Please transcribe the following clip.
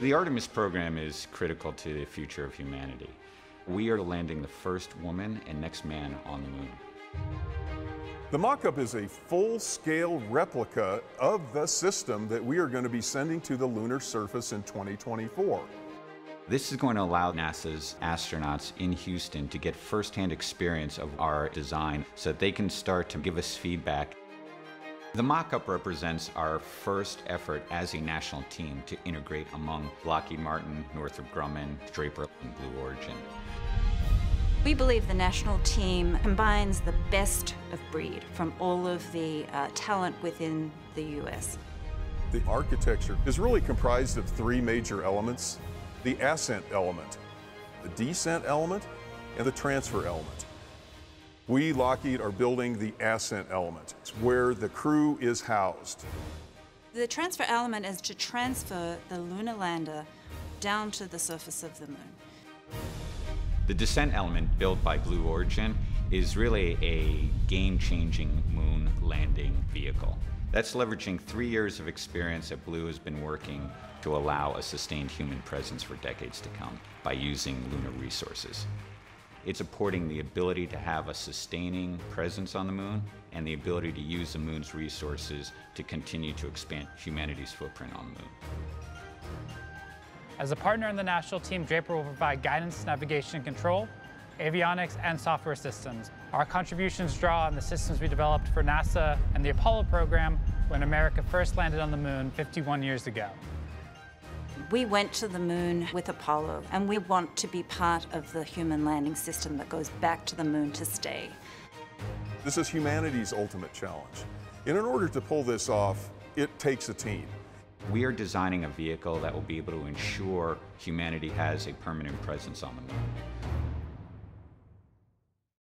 The Artemis program is critical to the future of humanity. We are landing the first woman and next man on the moon. The mock-up is a full-scale replica of the system that we are going to be sending to the lunar surface in 2024. This is going to allow NASA's astronauts in Houston to get firsthand experience of our design so that they can start to give us feedback the mock-up represents our first effort as a national team to integrate among Lockheed Martin, Northrop Grumman, Draper, and Blue Origin. We believe the national team combines the best of breed from all of the uh, talent within the U.S. The architecture is really comprised of three major elements. The ascent element, the descent element, and the transfer element. We, Lockheed, are building the ascent element. It's where the crew is housed. The transfer element is to transfer the lunar lander down to the surface of the moon. The descent element built by Blue Origin is really a game-changing moon landing vehicle. That's leveraging three years of experience that Blue has been working to allow a sustained human presence for decades to come by using lunar resources. It's supporting the ability to have a sustaining presence on the moon and the ability to use the moon's resources to continue to expand humanity's footprint on the moon. As a partner in the national team, Draper will provide guidance, navigation, and control, avionics, and software systems. Our contributions draw on the systems we developed for NASA and the Apollo program when America first landed on the moon 51 years ago. We went to the moon with Apollo, and we want to be part of the human landing system that goes back to the moon to stay. This is humanity's ultimate challenge. And in order to pull this off, it takes a team. We are designing a vehicle that will be able to ensure humanity has a permanent presence on the moon.